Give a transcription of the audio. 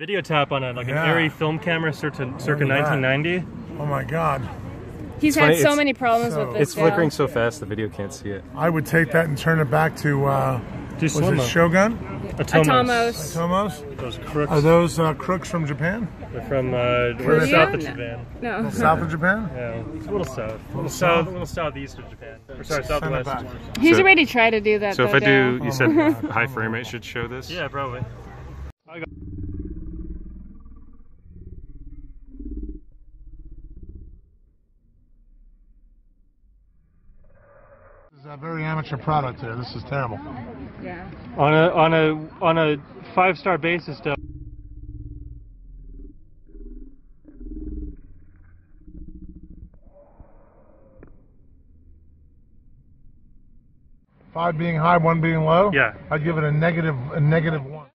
Video tap on a like Yeah. an Arri film camera circa, circa Look at that. 1990. Oh my God. He's funny, had so it's- many problems so- with this. It's now. flickering so fast the video can't see it. I would take that and turn it back to, uh, Do was it. Shogun? Atomos. Tomos? Those crooks Are those uh, crooks from Japan? They're from uh, Korea? south of Japan. No. South of Japan? Yeah, it's a little south, a little south? south, a little southeast of Japan. Or sorry, Send it southwest. back. He's So- already tried to do that. So if I do, Dale. you said high frame rate should show this. Yeah, probably. This is a very amateur product here. This is terrible. Yeah. On a on a on a five star basis, though. Five being high, one being low? Yeah. I'd give it a negative, a negative one.